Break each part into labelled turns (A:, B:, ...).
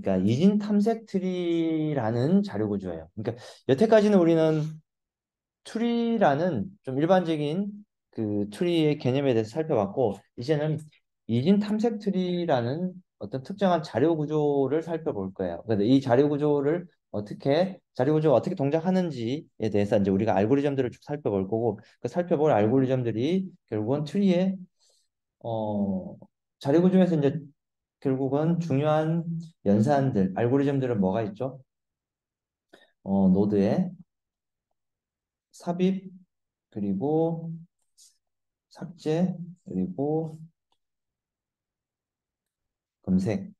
A: 그러니까 이진 탐색 트리라는 자료 구조예요. 그러니까 여태까지는 우리는 트리라는 좀 일반적인 그 트리의 개념에 대해서 살펴봤고 이제는 이진 탐색 트리라는 어떤 특정한 자료 구조를 살펴볼 거예요. 그래서 이 자료 구조를 어떻게 자료 구조가 어떻게 동작하는지에 대해서 이제 우리가 알고리즘들을 쭉 살펴볼 거고 그 살펴볼 알고리즘들이 결국은 트리의 어 자료 구조에서 이제 결국은 중요한 연산들 알고리즘들은 뭐가 있죠? 어 노드에 삽입 그리고 삭제 그리고 검색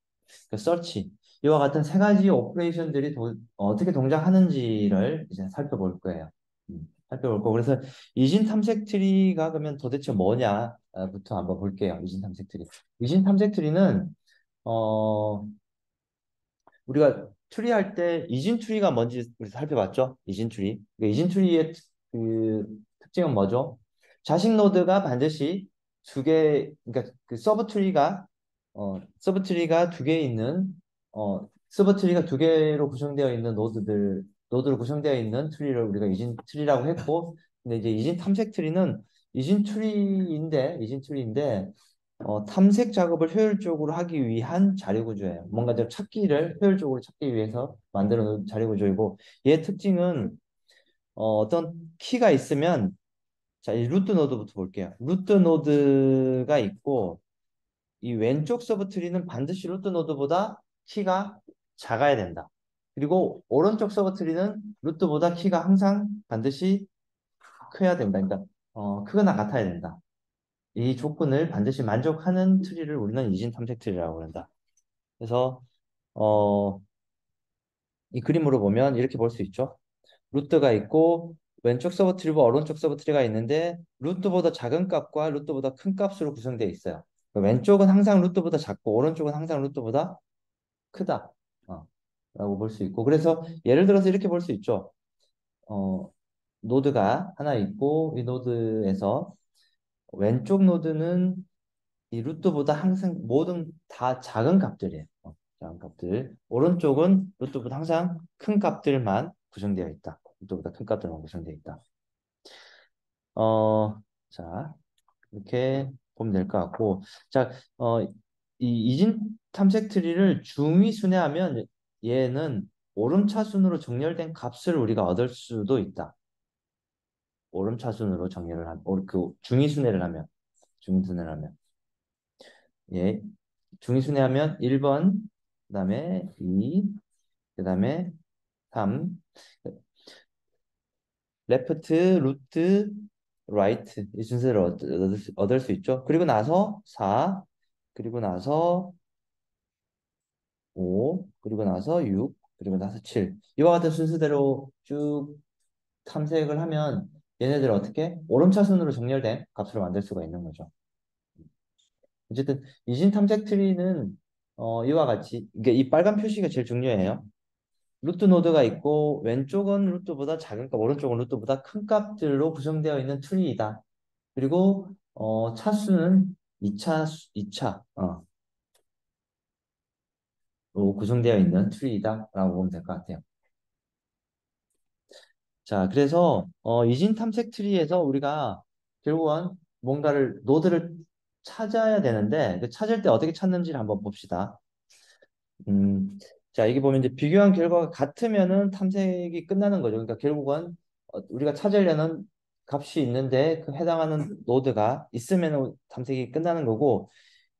A: 그 서치 이와 같은 세 가지 오퍼레이션들이 도, 어떻게 동작하는지를 이제 살펴볼 거예요. 음, 살펴볼 거. 그래서 이진 탐색 트리가 그러면 도대체 뭐냐부터 한번 볼게요. 이진 탐색 트리. 이진 탐색 트리는 어 우리가 트리 할 때 이진 트리가 뭔지 우리 살펴봤죠? 이진 트리. 그러니까 이진 트리의 그 특징은 뭐죠? 자식 노드가 반드시 두 개, 그러니까 그 서브 트리가 어 서브 트리가 두 개 있는 어 서브 트리가 두 개로 구성되어 있는 노드들 노드로 구성되어 있는 트리를 우리가 이진 트리라고 했고, 근데 이제 이진 탐색 트리는 이진 트리인데 이진 트리인데 어, 탐색 작업을 효율적으로 하기 위한 자료 구조예요. 뭔가 좀 찾기를 효율적으로 찾기 위해서 만들어 놓은 자료 구조이고 얘의 특징은 어, 어떤 키가 있으면 자, 이 루트 노드부터 볼게요. 루트 노드가 있고 이 왼쪽 서브 트리는 반드시 루트 노드보다 키가 작아야 된다. 그리고 오른쪽 서브 트리는 루트보다 키가 항상 반드시 커야 된다. 그러니까 어, 크거나 같아야 된다. 이 조건을 반드시 만족하는 트리를 우리는 이진 탐색 트리라고 한다. 그래서 어, 이 그림으로 보면 이렇게 볼 수 있죠. 루트가 있고 왼쪽 서브 트리와 오른쪽 서브 트리가 있는데 루트보다 작은 값과 루트보다 큰 값으로 구성되어 있어요. 그러니까 왼쪽은 항상 루트보다 작고 오른쪽은 항상 루트보다 크다. 어, 라고 볼 수 있고 그래서 예를 들어서 이렇게 볼 수 있죠. 어, 노드가 하나 있고 이 노드에서 왼쪽 노드는 이 루트보다 항상 모든 다 작은 값들이에요. 어, 작은 값들. 오른쪽은 루트보다 항상 큰 값들만 구성되어 있다. 루트보다 큰 값들만 구성되어 있다. 어, 자, 이렇게 보면 될 것 같고. 자, 어, 이 이진 탐색 트리를 중위 순회하면 얘는 오름차순으로 정렬된 값을 우리가 얻을 수도 있다. 오름차순으로 정렬을 한, 그 중위순회를 하면, 중위순회를 하면. 예, 중위순회 하면 1번, 그 다음에 2, 그 다음에 3, left, root, right 이 순서를 얻을 수, 얻을 수 있죠. 그리고 나서 4, 그리고 나서 5, 그리고 나서 6, 그리고 나서 7. 이와 같은 순서대로 쭉 탐색을 하면 얘네들 어떻게 오름차순으로 정렬된 값으로 만들 수가 있는 거죠. 어쨌든 이진 탐색 트리는 어, 이와 같이 이게 이 빨간 표시가 제일 중요해요. 루트 노드가 있고 왼쪽은 루트보다 작은 값, 오른쪽은 루트보다 큰 값들로 구성되어 있는 트리이다. 그리고 어, 차수는 2차 2차 어, 로 구성되어 있는 트리이다라고 보면 될 것 같아요. 자, 그래서 어, 이진 탐색 트리에서 우리가 결국은 뭔가를 노드를 찾아야 되는데 그 찾을 때 어떻게 찾는지를 한번 봅시다. 음, 자, 여기 보면 이제 비교한 결과가 같으면은 탐색이 끝나는 거죠. 그러니까 결국은 어, 우리가 찾으려는 값이 있는데 그 해당하는 노드가 있으면 탐색이 끝나는 거고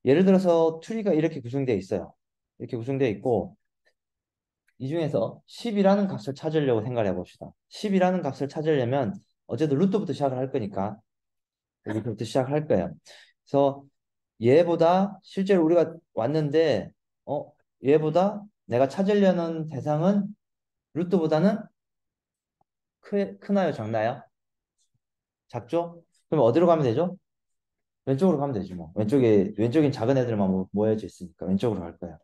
A: 예를 들어서 트리가 이렇게 구성되어 있어요. 이렇게 구성되어 있고 이 중에서 10이라는 값을 찾으려고 생각해 봅시다. 10이라는 값을 찾으려면 어쨌든 루트부터 시작을 할 거니까 여기부터 시작할 거예요. 그래서 얘보다 실제로 우리가 왔는데 어 얘보다 내가 찾으려는 대상은 루트보다는 크, 크나요 작나요? 작죠? 그럼 어디로 가면 되죠? 왼쪽으로 가면 되지 뭐 왼쪽에 왼쪽엔 작은 애들만 모여져 있으니까 왼쪽으로 갈 거예요.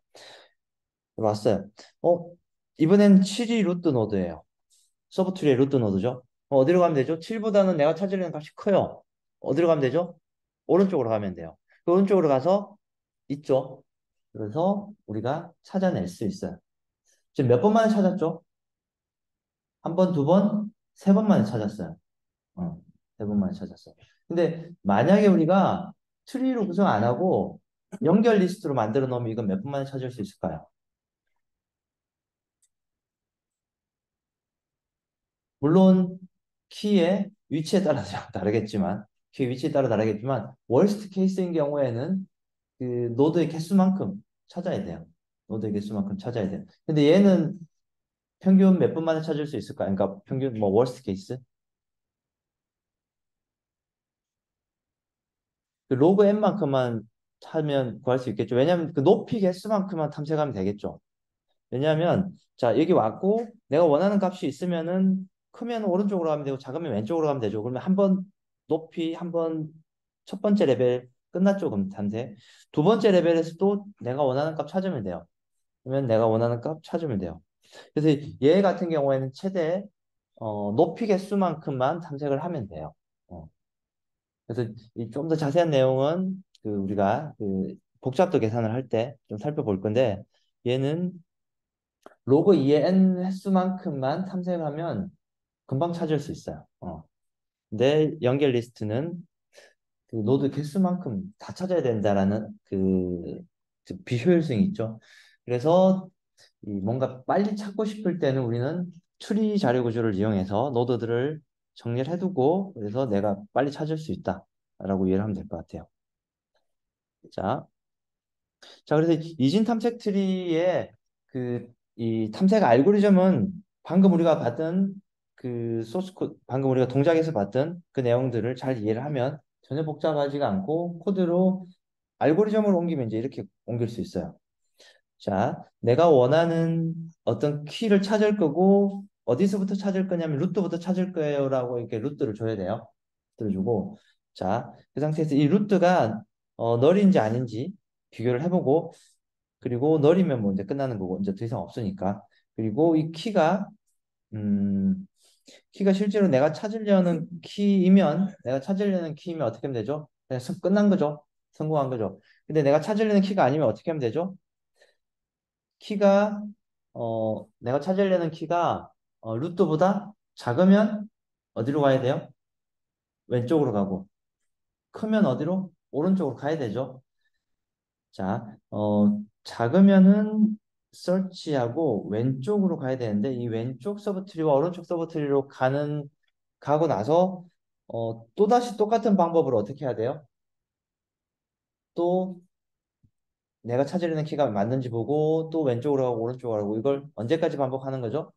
A: 왔어요. 어 이번엔 7이 root node예요. subtree의 root node죠. 어, 어디로 가면 되죠? 7보다는 내가 찾으려는 값이 커요. 어디로 가면 되죠? 오른쪽으로 가면 돼요. 그 오른쪽으로 가서 있죠. 그래서 우리가 찾아낼 수 있어요. 지금 몇 번 만에 찾았죠? 한 번, 두 번, 세 번 만에 찾았어요. 어, 세 번 만에 찾았어요. 근데 만약에 우리가 tree로 구성 안 하고 연결 리스트로 만들어 놓으면 이건 몇 번 만에 찾을 수 있을까요? 물론 키의 위치에 따라서 다르겠지만 키의 위치에 따라 다르겠지만 worst case인 경우에는 그 node의 개수만큼 찾아야 돼요. node의 개수만큼 찾아야 돼요. 근데 얘는 평균 몇 번 만에 찾을 수 있을까? 그러니까 평균 뭐 worst case? 그 로그 n만큼만 하면 구할 수 있겠죠. 왜냐하면 그 높이 개수만큼만 탐색하면 되겠죠. 왜냐하면 자 여기 왔고 내가 원하는 값이 있으면은 크면 오른쪽으로 가면 되고 작으면 왼쪽으로 가면 되죠. 그러면 한 번 높이 한 번 첫 번째 레벨 끝났죠. 그럼 탐색. 두 번째 레벨에서 또 내가 원하는 값 찾으면 돼요. 그러면 내가 원하는 값 찾으면 돼요. 그래서 얘 같은 경우에는 최대 어, 높이 개수만큼만 탐색을 하면 돼요. 어. 그래서 좀 더 자세한 내용은 그 우리가 그 복잡도 계산을 할 때 좀 살펴볼 건데 얘는 로그 2의 n 횟수만큼만 탐색하면 금방 찾을 수 있어요. 어. 근데 연결 리스트는 그 node 개수만큼 다 찾아야 된다라는 그, 그 비효율성이 있죠. 그래서 뭔가 빨리 찾고 싶을 때는 우리는 추리 자료 구조를 이용해서 노드들을 정리를 해두고 그래서 내가 빨리 찾을 수 있다라고 이해를 하면 될 것 같아요. 자, 자 그래서 이진 탐색 트리의 그 이 탐색 알고리즘은 방금 우리가 봤던 그 소스 코 방금 우리가 동작에서 봤던 그 내용들을 잘 이해를 하면 전혀 복잡하지가 않고 코드로 알고리즘을 옮기면 이제 이렇게 옮길 수 있어요. 자, 내가 원하는 어떤 키를 찾을 거고 어디서부터 찾을 거냐면 root부터 찾을 거예요라고 이렇게 root를 줘야 돼요. root를 주고 자, 그 상태에서 이 root가 어, null인지 아닌지 비교를 해보고 그리고 null이면 뭐 이제 끝나는 거고 이제 더 이상 없으니까 그리고 이 키가 음 키가 실제로 내가 찾으려는 키이면 내가 찾으려는 키이면 어떻게 하면 되죠? 그냥 끝난 거죠. 성공한 거죠. 근데 내가 찾으려는 키가 아니면 어떻게 하면 되죠? 키가 어 내가 찾으려는 키가 어, root보다 작으면 어디로 가야 돼요? 왼쪽으로 가고 크면 어디로? 오른쪽으로 가야 되죠. 자, 어, 작으면은 search하고 왼쪽으로 가야 되는데 이 왼쪽 subtree와 오른쪽 subtree로 가는 가고 나서 어, 또다시 똑같은 방법으로 어떻게 해야 돼요? 또 내가 찾으려는 키가 맞는지 보고 또 왼쪽으로 가고 오른쪽으로 가고 이걸 언제까지 반복하는 거죠?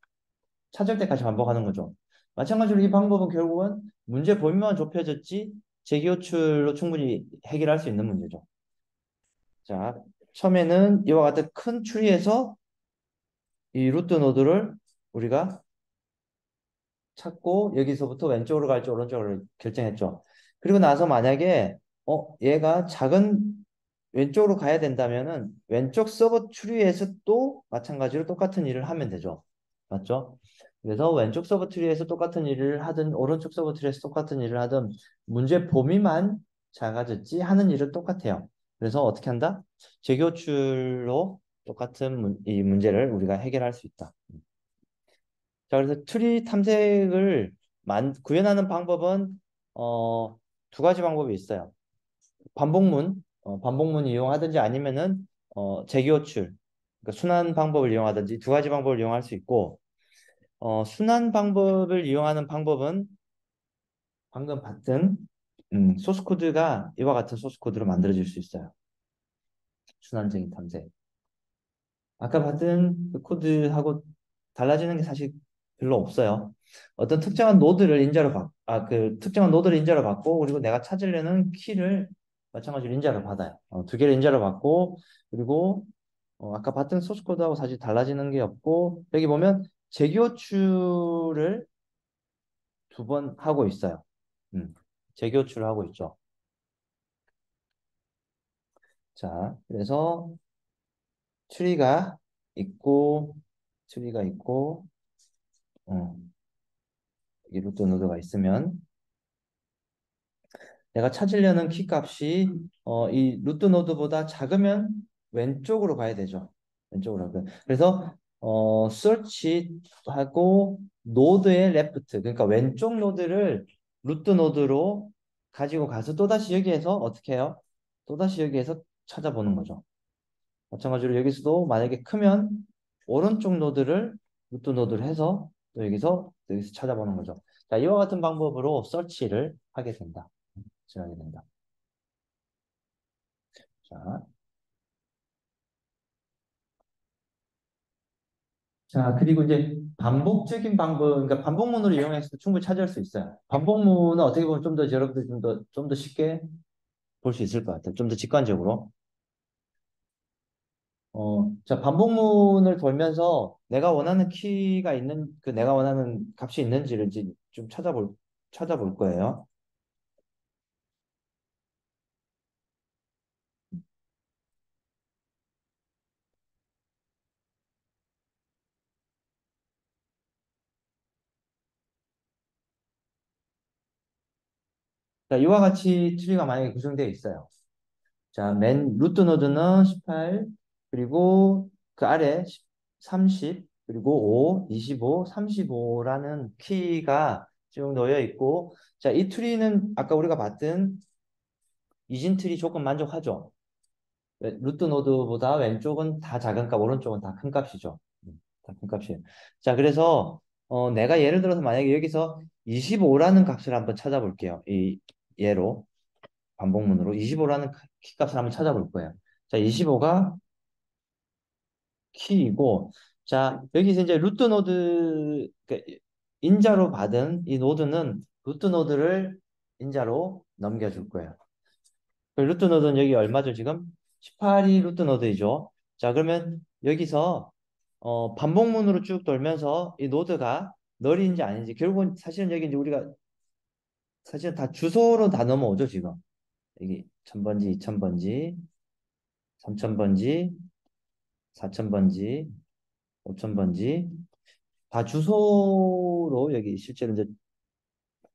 A: 찾을 때까지 반복하는 거죠. 마찬가지로 이 방법은 결국은 문제 범위만 좁혀졌지 재기호출로 충분히 해결할 수 있는 문제죠. 자, 처음에는 이와 같은 큰 추리에서 이 root node를 우리가 찾고 여기서부터 왼쪽으로 갈지 오른쪽으로 결정했죠. 그리고 나서 만약에 어 얘가 작은 왼쪽으로 가야 된다면은 왼쪽 subtree에서 또 마찬가지로 똑같은 일을 하면 되죠. 맞죠? 그래서 왼쪽 subtree에서 똑같은 일을 하든 오른쪽 subtree에서 똑같은 일을 하든 문제 범위만 작아졌지 하는 일은 똑같아요. 그래서 어떻게 한다? 재귀호출로 똑같은 문, 이 문제를 우리가 해결할 수 있다. 자, 그래서 트리 탐색을 만, 구현하는 방법은 어, 두 가지 방법이 있어요. 반복문, 어, 반복문 이용하든지 아니면은 어, 재귀호출, 그러니까 순환 방법을 이용하든지 두 가지 방법을 이용할 수 있고 어, 순환 방법을 이용하는 방법은 방금 봤던 음, source code가 이와 같은 source code로 만들어질 수 있어요. 순환적인 탐색. 아까 봤던 그 코드하고 달라지는 게 사실 별로 없어요. 어떤 특정한 node를 인자로 받, 아, 그 특정한 node를 인자로 받고 그리고 내가 찾으려는 키를 마찬가지로 인자로 받아요. 어, 두 개를 인자로 받고 그리고 어, 아까 봤던 source code하고 사실 달라지는 게 없고 여기 보면 재교출을 두 번 하고 있어요. 음, 재교출을 하고 있죠. 자, 그래서 추리가 있고 추리가 있고 어, 여기 루트 노드가 있으면 내가 찾으려는 키 값이 어, 이 루트 노드보다 작으면 왼쪽으로 가야 되죠. 왼쪽으로 가요. 그래서 어 search 하고 node의 left 그러니까 왼쪽 node를 root node로 가지고 가서 또다시 여기에서 어떻게 해요? 또다시 여기에서 찾아보는 거죠. 마찬가지로 여기서도 만약에 크면 오른쪽 node를 root node를 해서 또 여기서 여기서 찾아보는 거죠. 자, 이와 같은 방법으로 서치를 하게 된다. 하게 된다. 자, 자, 그리고 이제 반복적인 방법, 그러니까 반복문으로 이용해서 충분히 찾을 수 있어요. 반복문은 어떻게 보면 좀 더 여러분들 좀 더, 좀 더 쉽게 볼 수 있을 것 같아요. 좀 더 직관적으로. 어, 자, 반복문을 돌면서 내가 원하는 키가 있는, 그 내가 원하는 값이 있는지를 이제 좀 찾아볼, 찾아볼 거예요. 자, 이와 같이 tree가 만약에 구성되어 있어요. 자, 맨 root node는 18, 그리고 그 아래 30, 그리고 5, 25, 35라는 키가 쭉 놓여 있고, 자, 이 tree는 아까 우리가 봤던 이진 트리 조건 만족하죠? root node보다 왼쪽은 다 작은 값, 오른쪽은 다 큰 값이죠. 음, 다큰 값이에요. 자, 그래서 어, 내가 예를 들어서 만약에 여기서 25라는 값을 한번 찾아볼게요. 이 예로 반복문으로 25라는 키값을 한번 찾아볼 거예요. 자, 25가 키이고 자, 여기서 이제 root node 그러니까 인자로 받은 이 node는 root node를 인자로 넘겨 줄 거예요. 그 root node는 여기 얼마죠, 지금? 18이 root node이죠. 자, 그러면 여기서 어, 반복문으로 쭉 돌면서 이 node가 null인지 아닌지 결국은 사실은 여기 이제 우리가 사실은 다 주소로 다 넘어오죠, 지금. 여기 1000번지, 2000번지, 3000번지, 4000번지, 5000번지 다 주소로 여기 실제로 이제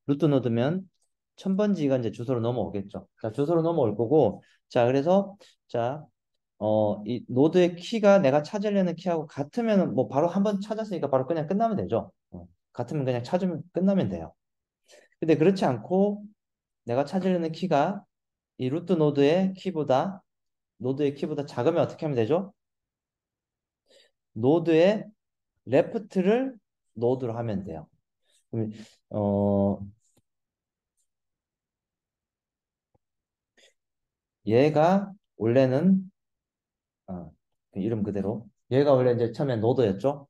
A: 루트 노드면 1000번지가 이제 주소로 넘어오겠죠. 자, 주소로 넘어올 거고 자, 그래서 자, 어, 이 노드의 키가 내가 찾으려는 키하고 같으면 뭐 바로 한번 찾았으니까 바로 그냥 끝나면 되죠. 어, 같으면 그냥 찾으면 끝나면 돼요. 근데 그렇지 않고 내가 찾으려는 키가 이 루트 노드의 키보다 노드의 키보다 작으면 어떻게 하면 되죠? 노드의 left를 노드로 하면 돼요. 어, 얘가 원래는 어, 이름 그대로 얘가 원래 이제 처음에 노드였죠.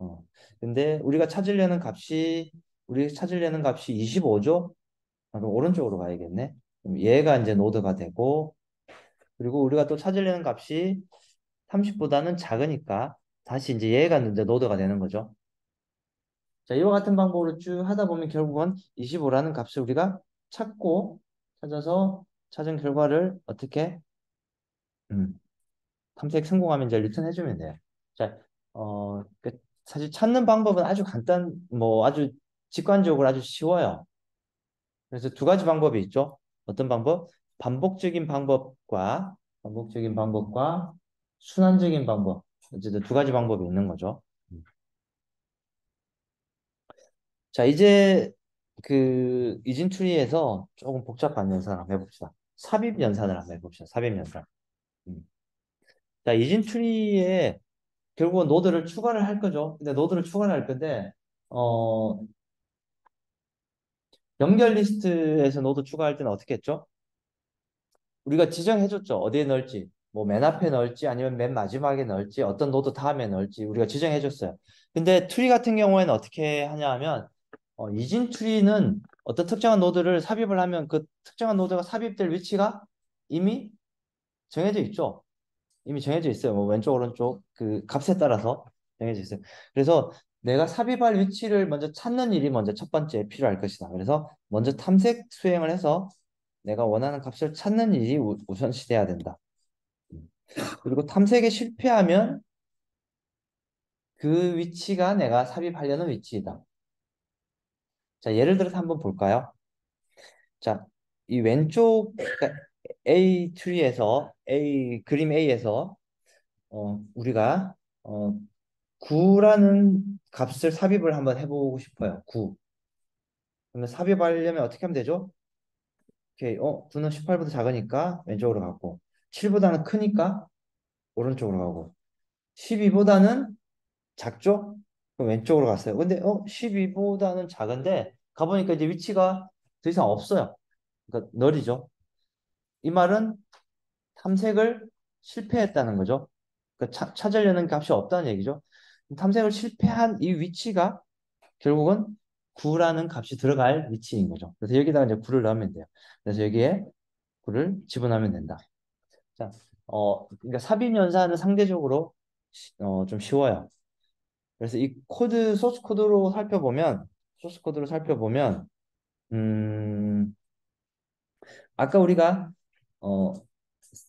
A: 어, 근데 우리가 찾으려는 값이 우리 찾으려는 값이 25죠. 아, 그럼 오른쪽으로 가야겠네. 그럼 얘가 이제 노드가 되고 그리고 우리가 또 찾으려는 값이 30보다는 작으니까 다시 이제 얘가 이제 노드가 되는 거죠. 자, 이와 같은 방법으로 쭉 하다 보면 결국은 25라는 값을 우리가 찾고 찾아서 찾은 결과를 어떻게 음, 탐색 성공하면 이제 리턴 해주면 돼요. 자, 어, 그 사실 찾는 방법은 아주 간단, 뭐 아주 직관적으로 아주 쉬워요. 그래서 두 가지 방법이 있죠. 어떤 방법? 반복적인 방법과 반복적인 방법과 순환적인 방법. 어쨌든 두 가지 방법이 있는 거죠. 자, 이제 그 이진트리에서 조금 복잡한 연산을 한번 해봅시다. 삽입 연산을 한번 해봅시다. 삽입 연산. 음. 자, 이진트리에 결국은 노드를 추가를 할 거죠. 근데 노드를 추가를 할 건데, 어, 연결 리스트에서 노드 추가할 때는 어떻게 했죠? 우리가 지정해줬죠. 어디에 넣을지. 뭐 맨 앞에 넣을지 아니면 맨 마지막에 넣을지 어떤 노드 다음에 넣을지 우리가 지정해줬어요. 근데 트리 같은 경우에는 어떻게 하냐 하면 어, 이진 트리는 어떤 특정한 노드를 삽입을 하면 그 특정한 노드가 삽입될 위치가 이미 정해져 있죠. 이미 정해져 있어요. 뭐 왼쪽 오른쪽 그 값에 따라서 정해져 있어요. 그래서 내가 삽입할 위치를 먼저 찾는 일이 먼저 첫 번째 필요할 것이다. 그래서 먼저 탐색 수행을 해서 내가 원하는 값을 찾는 일이 우, 우선시 돼야 된다. 그리고 탐색에 실패하면 그 위치가 내가 삽입하려는 위치이다. 자, 예를 들어서 한번 볼까요? 자, 이 왼쪽, 그러니까 A 트리에서 A 그림 A에서 어, 우리가 어, 9라는 값을 삽입을 한번 해보고 싶어요. 9. 그러면 삽입하려면 어떻게 하면 되죠? 오케이. 어, 9는 18보다 작으니까 왼쪽으로 가고 7보다는 크니까 오른쪽으로 가고 12보다는 작죠? 그럼 왼쪽으로 갔어요. 근데 어 12보다는 작은데 가보니까 이제 위치가 더 이상 없어요. 그러니까 null이죠. 이 말은 탐색을 실패했다는 거죠. 그러니까 차, 찾으려는 값이 없다는 얘기죠. 탐색을 실패한 이 위치가 결국은 9라는 값이 들어갈 위치인 거죠. 그래서 여기다가 이제 9를 넣으면 돼요. 그래서 여기에 9를 집어넣으면 된다. 자, 어, 그러니까 삽입 연산은 상대적으로 어, 좀 쉬워요. 그래서 이 코드 소스 코드로 살펴보면 소스 코드로 살펴보면 음 아까 우리가 어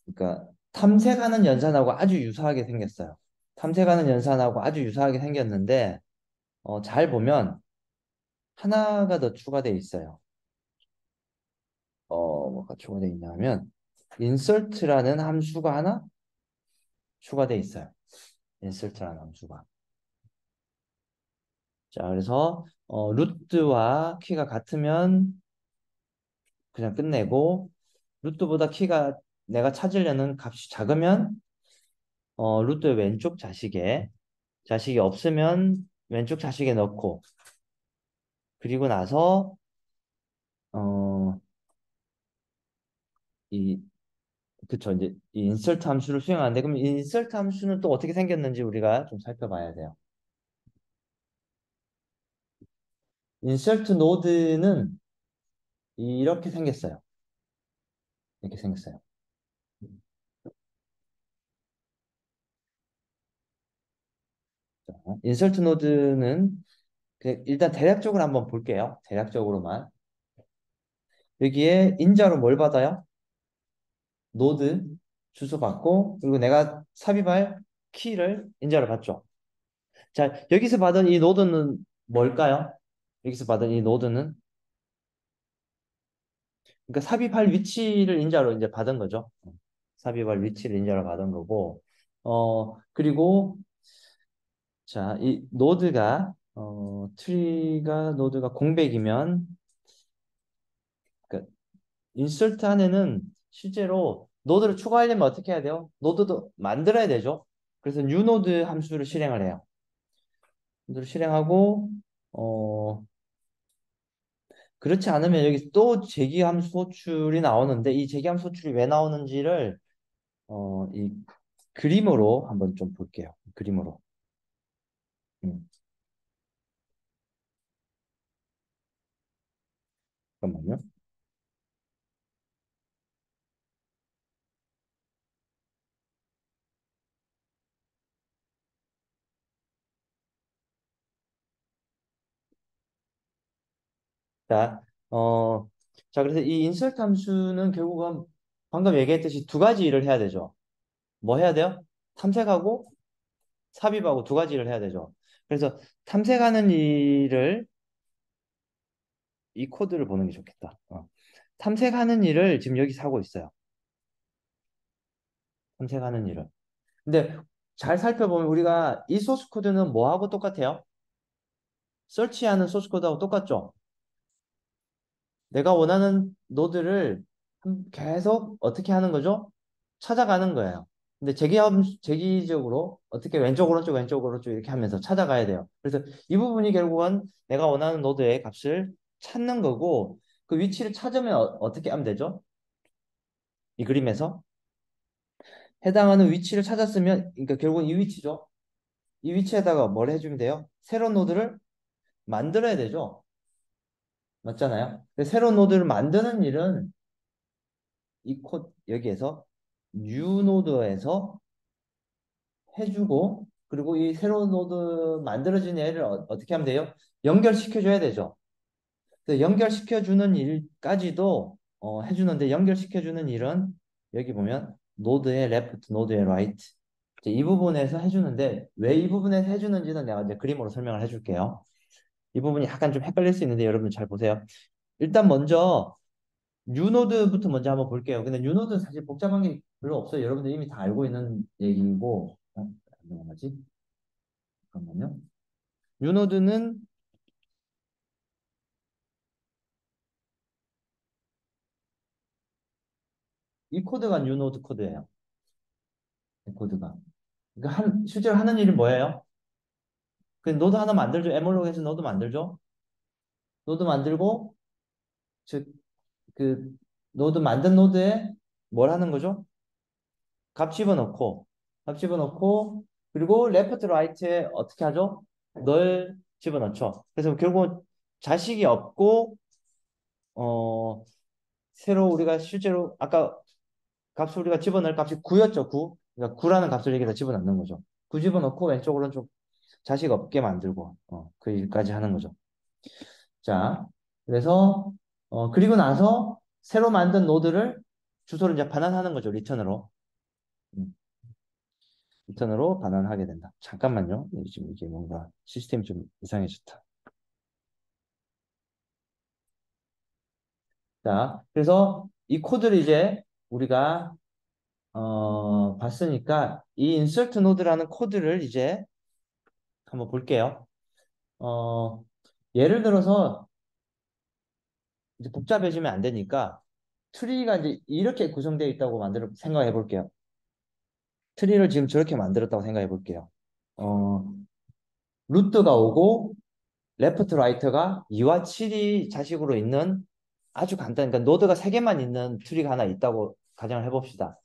A: 그러니까 탐색하는 연산하고 아주 유사하게 생겼어요. 탐색하는 연산하고 아주 유사하게 생겼는데 어, 잘 보면 하나가 더 추가되어 있어요. 어 뭐가 추가되어 있냐면 insert라는 함수가 하나 추가되어 있어요. insert라는 함수가. 자, 그래서 어, 루트와 키가 같으면 그냥 끝내고 루트보다 키가 내가 찾으려는 값이 작으면 어, 루트의 왼쪽 자식에 자식이 없으면 왼쪽 자식에 넣고 그리고 나서 어, 이 그쵸 이제 이 insert 함수를 수행하는데 그럼 이 insert 함수는 또 어떻게 생겼는지 우리가 좀 살펴봐야 돼요. insert node는 이렇게 생겼어요. 이렇게 생겼어요. insert node는 일단 대략적으로 한번 볼게요. 대략적으로만. 여기에 인자로 뭘 받아요? 노드 주소 받고 그리고 내가 삽입할 키를 인자로 받죠. 자, 여기서 받은 이 노드는 뭘까요? 여기서 받은 이 노드는 그러니까 삽입할 위치를 인자로 이제 받은 거죠. 삽입할 위치를 인자로 받은 거고 어 그리고 자, 이 노드가 어 트리가 노드가 공백이면 그 insert 안에는 실제로 노드를 추가하려면 어떻게 해야 돼요? 노드도 만들어야 되죠. 그래서 new node 함수를 실행을 해요. 노드를 실행하고 어 그렇지 않으면 여기 또 재귀 함수 호출이 나오는데 이 재귀 함수 호출이 왜 나오는지를 어, 이 그림으로 한번 좀 볼게요. 그림으로. 음. 잠깐만요. 자, 어, 자, 그래서 이 인서트 함수는 결국은 방금 얘기했듯이 두 가지 일을 해야 되죠. 뭐 해야 돼요? 탐색하고 삽입하고 두 가지 일을 해야 되죠. 그래서 탐색하는 일을 이 코드를 보는 게 좋겠다. 어. 탐색하는 일을 지금 여기서 하고 있어요. 탐색하는 일을. 근데 잘 살펴보면 우리가 이 소스 코드는 뭐하고 똑같아요? search하는 소스 코드하고 똑같죠? 내가 원하는 노드를 계속 어떻게 하는 거죠? 찾아가는 거예요. 근데 재귀, 재귀적으로 어떻게 왼쪽, 오른쪽, 왼쪽, 오른쪽 이렇게 하면서 찾아가야 돼요. 그래서 이 부분이 결국은 내가 원하는 노드의 값을 찾는 거고 그 위치를 찾으면 어, 떻게 하면 되죠? 이 그림에서 해당하는 위치를 찾았으면 그러니까 결국은 이 위치죠. 이 위치에다가 뭘 해주면 돼요? 새로운 노드를 만들어야 되죠. 맞잖아요. 새로운 노드를 만드는 일은 이 코드 여기에서 new node에서 해주고 그리고 이 새로운 노드 만들어진 애를 어, 떻게 하면 돼요? 연결시켜줘야 되죠. 연결시켜주는 일까지도 어, 해주는데 연결시켜주는 일은 여기 보면 노드의 left, 노드의 right 이 부분에서 해주는데 왜 이 부분에서 해주는지는 내가 이제 그림으로 설명을 해줄게요. 이 부분이 약간 좀 헷갈릴 수 있는데 여러분 잘 보세요. 일단 먼저 new node부터 먼저 한번 볼게요. 근데 new node는 사실 복잡한 게 별로 없어요. 여러분들 이미 다 알고 있는 얘기고. 어? 뭐지? 잠깐만요. new node는 이 코드가 new node 코드예요. 이 코드가. 그러니까 한, 실제로 하는 일이 뭐예요? 그 노드 하나 만들죠. malloc해서 노드 만들죠. 노드 만들고 즉 그 노드 만든 노드에 뭘 하는 거죠? 값 집어넣고 값 집어넣고 그리고 left right에 어떻게 하죠? null 집어넣죠. 그래서 결국 자식이 없고 어 새로 우리가 실제로 아까 값을 우리가 집어넣을 값이 9였죠. 9. 그러니까 9라는 값을 여기다 집어넣는 거죠. 9 집어넣고 왼쪽 오른쪽 자식 없게 만들고 어, 그 일까지 하는 거죠. 자, 그래서 어, 그리고 나서 새로 만든 노드를 주소를 이제 반환하는 거죠. 리턴으로. 음. 리턴으로 반환하게 된다. 잠깐만요. 지금 이게 뭔가 시스템이 좀 이상해졌다. 자, 그래서 이 코드를 이제 우리가 어, 봤으니까 이 insert node라는 코드를 이제 한번 볼게요. 어, 예를 들어서 이제 복잡해지면 안 되니까 트리가 이제 이렇게 구성되어 있다고 만들어 생각해 볼게요. 트리를 지금 저렇게 만들었다고 생각해 볼게요. 어, 루트가 5고 left right가 2와 7이 자식으로 있는 아주 간단, 그러니까 노드가 3개만 있는 트리가 하나 있다고 가정을 해봅시다.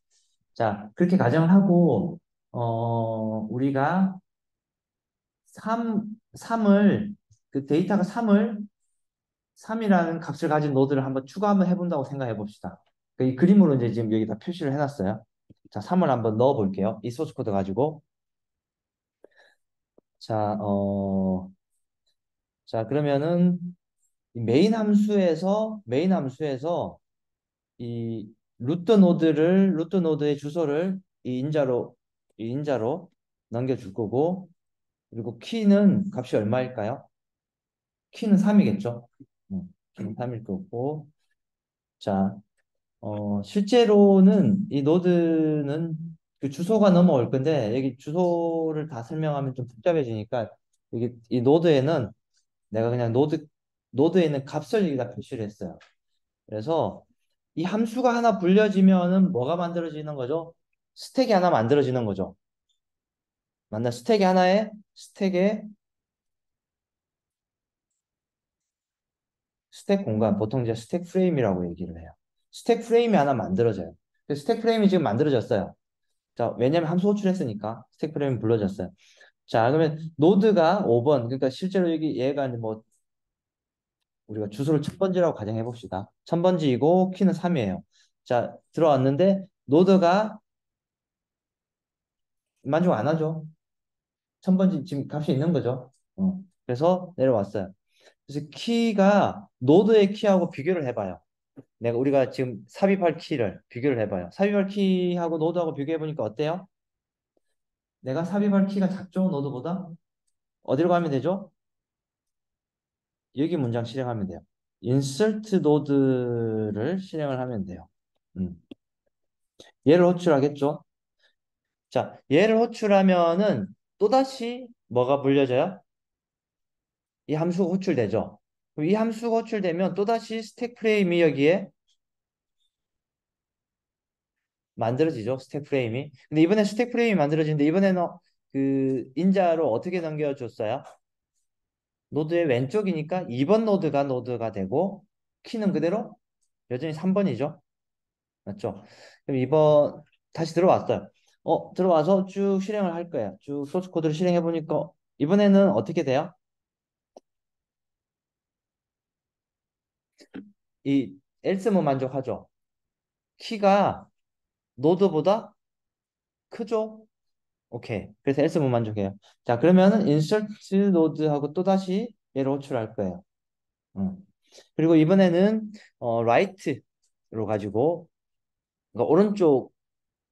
A: 자, 그렇게 가정을 하고, 어, 우리가 3, 3을, 그 데이터가 3을, 3이라는 값을 가진 노드를 한번 추가 한번 해본다고 생각해 봅시다. 그 이 그림으로 이제 지금 여기다 표시를 해놨어요. 자, 3을 한번 넣어 볼게요. 이 소스 코드 가지고. 자, 어, 자, 그러면은, 메인 함수에서, 메인 함수에서, 이 루트 노드를, 루트 노드의 주소를 이 인자로, 이 인자로 넘겨줄 거고, 그리고 키는 값이 얼마일까요? 키는 3이겠죠? 음, 키는 3일 거고, 자, 어, 실제로는 이 노드는 그 주소가 넘어올 건데, 여기 주소를 다 설명하면 좀 복잡해지니까, 여기 이 노드에는 내가 그냥 노드, 노드에 있는 값을 여기다 표시를 했어요. 그래서 이 함수가 하나 불려지면은 뭐가 만들어지는 거죠? 스택이 하나 만들어지는 거죠. 맞나? 스택이 하나에, 스택에 스택 공간, 보통 이제 스택 프레임이라고 얘기를 해요. 스택 프레임이 하나 만들어져요. 스택 프레임이 지금 만들어졌어요. 자, 왜냐면 함수 호출했으니까 스택 프레임이 불러졌어요. 자, 그러면 노드가 5번, 그러니까 실제로 여기 얘가 뭐 우리가 주소를 첫 번째라고 가정해 봅시다. 첫 번째이고 키는 3이에요. 자, 들어왔는데 노드가 만족 안 하죠. 첫 번째 지금 값이 있는 거죠. 어. 그래서 내려왔어요. 그래서 키가 노드의 키하고 비교를 해봐요. 내가 우리가 지금 삽입할 키를 비교를 해봐요. 삽입할 키하고 노드하고 비교해 보니까 어때요? 내가 삽입할 키가 작죠 노드보다 어디로 가면 되죠? 여기 문장 실행하면 돼요. insert node를 실행을 하면 돼요. 음. 얘를 호출하겠죠? 자, 얘를 호출하면은 또다시 뭐가 불려져요? 이 함수가 호출되죠? 이 함수가 호출되면 또다시 스택 프레임이 여기에 만들어지죠. 스택 프레임이. 근데 이번에 스택 프레임이 만들어지는데 이번에는 그 인자로 어떻게 넘겨줬어요? 노드의 왼쪽이니까 2번 노드가 노드가 되고 키는 그대로 여전히 3번이죠. 맞죠? 그럼 2번 다시 들어왔어요. 어, 들어와서 쭉 실행을 할 거예요. 쭉 소스 코드를 실행해 보니까 이번에는 어떻게 돼요? 이 else면 만족하죠. 키가 노드보다 크죠? 오케이. 그래서 else면 만족해요. 자, 그러면은 insert node하고 또다시 얘를 호출할 거예요. 음. 그리고 이번에는 어, right로 가지고 그러니까 오른쪽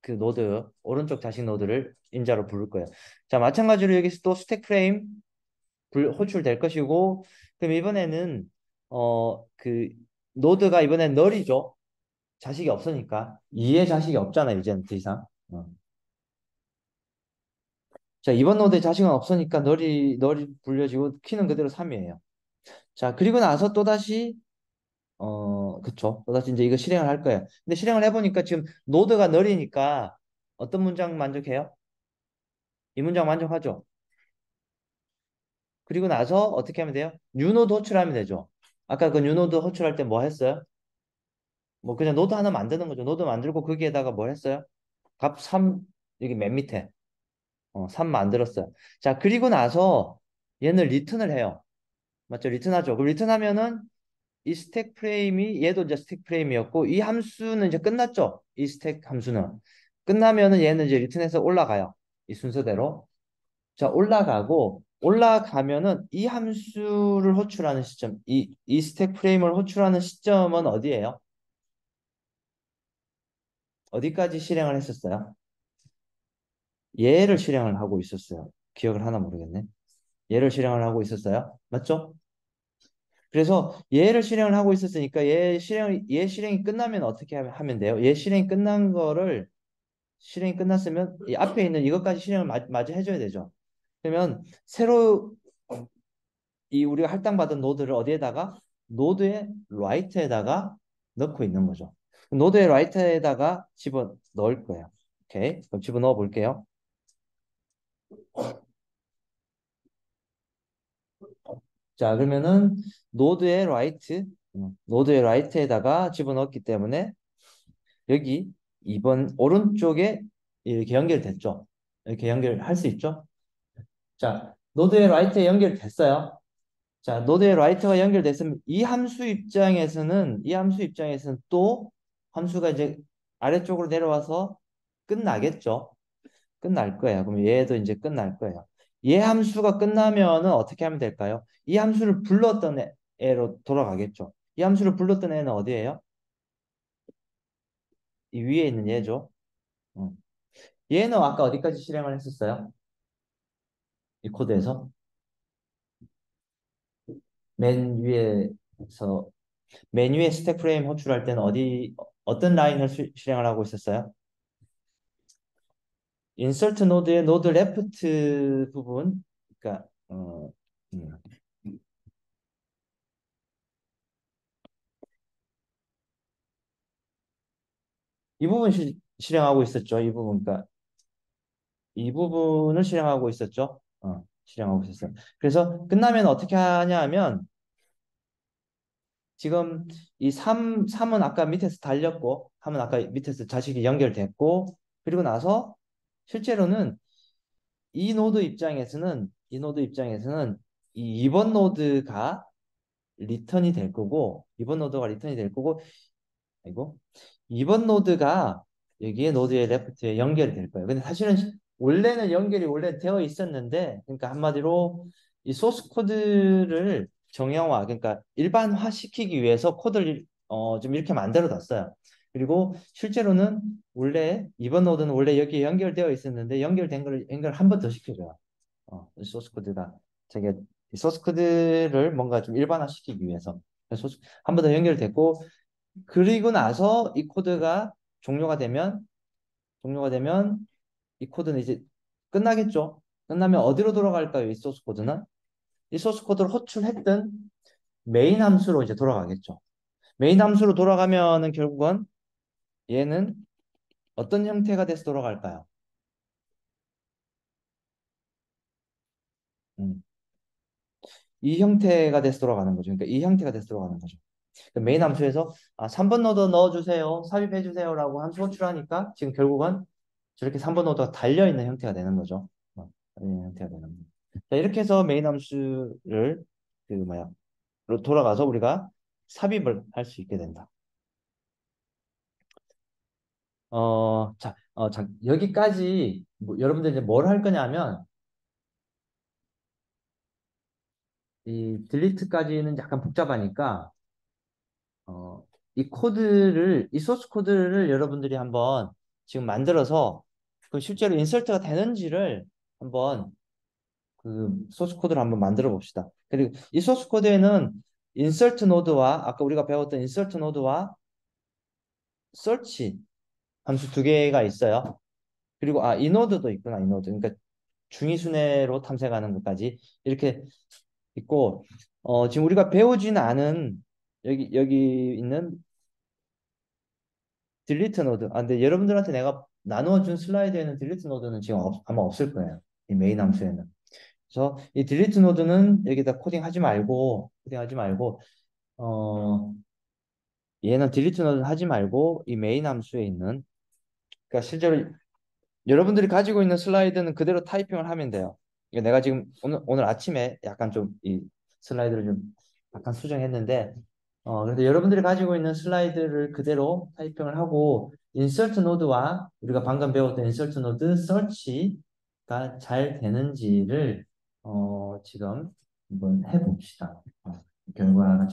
A: 그 노드, 오른쪽 자식 노드를 인자로 부를 거예요. 자, 마찬가지로 여기서 또 스택 프레임 호출될 것이고 그럼 이번에는 어 그 노드가 이번엔 null이죠. 자식이 없으니까 2의 자식이 없잖아 이제는 더 이상. 어. 자, 이번 노드에 자식은 없으니까 null이 null이 불려지고 키는 그대로 3이에요. 자, 그리고 나서 또다시 어, 그쵸. 또다시 이제 이거 실행을 할 거예요. 근데 실행을 해보니까 지금 노드가 null이니까 어떤 문장 만족해요? 이 문장 만족하죠? 그리고 나서 어떻게 하면 돼요? new node 호출하면 되죠. 아까 그 new node 호출할 때 뭐 했어요? 뭐 그냥 노드 하나 만드는 거죠. 노드 만들고 거기에다가 뭐 했어요? 값 3, 여기 맨 밑에. 어, 3 만들었어요. 자, 그리고 나서 얘는 리턴을 해요. 맞죠? 리턴하죠. 그럼 리턴하면은 이 스택 프레임이 얘도 이제 스택 프레임이었고 이 함수는 이제 끝났죠. 이 스택 함수는 끝나면은 얘는 이제 리턴해서 올라가요. 이 순서대로. 자, 올라가고 올라가면은 이 함수를 호출하는 시점, 이, 이 스택 프레임을 호출하는 시점은 어디예요? 어디까지 실행을 했었어요? 얘를 실행을 하고 있었어요. 기억을 하나 모르겠네. 얘를 실행을 하고 있었어요. 맞죠? 그래서 얘를 실행을 하고 있었으니까 얘 실행 얘 실행이 끝나면 어떻게 하면 돼요? 얘 실행이 끝난 거를 실행이 끝났으면 이 앞에 있는 이것까지 실행을 마, 마저 해줘야 되죠. 그러면 새로 이 우리가 할당받은 노드를 어디에다가 노드의 right에다가 넣고 있는 거죠. 노드의 right에다가 집어 넣을 거예요. 오케이. 그럼 집어 넣어 볼게요. 자, 그러면은 노드의 right, 노드의 right에다가 집어넣었기 때문에 여기 2번 오른쪽에 이렇게 연결됐죠. 이렇게 연결할 수 있죠. 자, 노드의 right에 연결됐어요. 자, 노드의 right가 연결됐으면 이 함수 입장에서는 이 함수 입장에서는 또 함수가 이제 아래쪽으로 내려와서 끝나겠죠. 끝날 거예요. 그럼 얘도 이제 끝날 거예요. 얘 함수가 끝나면은 어떻게 하면 될까요? 이 함수를 불렀던 애로 돌아가겠죠. 이 함수를 불렀던 애는 어디예요? 이 위에 있는 얘죠. 어. 얘는 아까 어디까지 실행을 했었어요? 이 코드에서 맨 위에서 맨 위에 stack frame 호출할 때는 어디 어떤 라인을 수, 실행을 하고 있었어요? insert node의 node left 부분 그러니까 어, 음. 이 부분 시, 실행하고 있었죠. 이 부분 그러니까 이 부분을 실행하고 있었죠. 어, 실행하고 있었어요. 그래서 끝나면 어떻게 하냐 하면 지금 이 3, 3은 아까 밑에서 달렸고 3은 아까 밑에서 자식이 연결됐고 그리고 나서 실제로는 이 노드 입장에서는 이 노드 입장에서는 이 2번 노드가 return이 될 거고 2번 노드가 return이 될 거고 아이고 2번 노드가 여기에 노드의 left에 연결이 될 거예요. 근데 사실은 원래는 연결이 원래 되어 있었는데 그러니까 한마디로 이 소스 코드를 정형화 그러니까 일반화 시키기 위해서 코드를 어, 좀 이렇게 만들어 놨어요. 그리고 실제로는 원래 이번 노드는 원래 여기에 연결되어 있었는데 연결된 걸 연결 한 번 더 시켜줘요. 어, 소스 코드가 되게 소스 코드를 뭔가 좀 일반화 시키기 위해서 한번 더 연결됐고 그리고 나서 이 코드가 종료가 되면 종료가 되면 이 코드는 이제 끝나겠죠. 끝나면 어디로 돌아갈까요? 이 소스 코드는 이 소스 코드를 호출했던 메인 함수로 이제 돌아가겠죠. 메인 함수로 돌아가면은 결국은 얘는 어떤 형태가 돼서 돌아갈까요? 음. 이 형태가 돼서 돌아가는 거죠. 그러니까 이 형태가 돼서 돌아가는 거죠. 그 메인 함수에서 아, 3번 노드 넣어주세요. 삽입해 주세요라고 함수 호출하니까 지금 결국은 저렇게 3번 노드가 달려있는 형태가 되는 거죠. 어, 달려있는 형태가 되는 거죠. 자, 이렇게 해서 메인 함수를 그 뭐야 돌아가서 우리가 삽입을 할 수 있게 된다. 어, 자, 어, 자, 여기까지 뭐, 여러분들 이제 뭘 할 거냐면 이 delete까지는 약간 복잡하니까 어, 이 코드를 이 소스 코드를 여러분들이 한번 지금 만들어서 그 실제로 insert가 되는지를 한번 그 소스 코드를 한번 만들어 봅시다. 그리고 이 소스 코드에는 insert node와 아까 우리가 배웠던 인설트 노드와 search 함수 두 개가 있어요. 그리고 아 이노드도 있구나 이노드. 그러니까 중위 순회로 탐색하는 것까지 이렇게 있고 어, 지금 우리가 배우지는 않은 여기 여기 있는 delete node. 아 근데 여러분들한테 내가 나누어준 슬라이드에는 delete node는 지금 없- 아마 없을 거예요. 이 메인 함수에는. 그래서 이 delete node는 여기다 코딩하지 말고 코딩하지 말고 어 얘는 delete node 하지 말고 이 메인 함수에 있는 그러니까 실제로 여러분들이 가지고 있는 슬라이드는 그대로 타이핑을 하면 돼요. 그러니까 내가 지금 오늘 오늘 아침에 약간 좀 이 슬라이드를 좀 약간 수정했는데 어 근데 여러분들이 가지고 있는 슬라이드를 그대로 타이핑을 하고 insert node와 우리가 방금 배웠던 insert node search가 잘 되는지를 어 지금 한번 해봅시다. 어, 결과가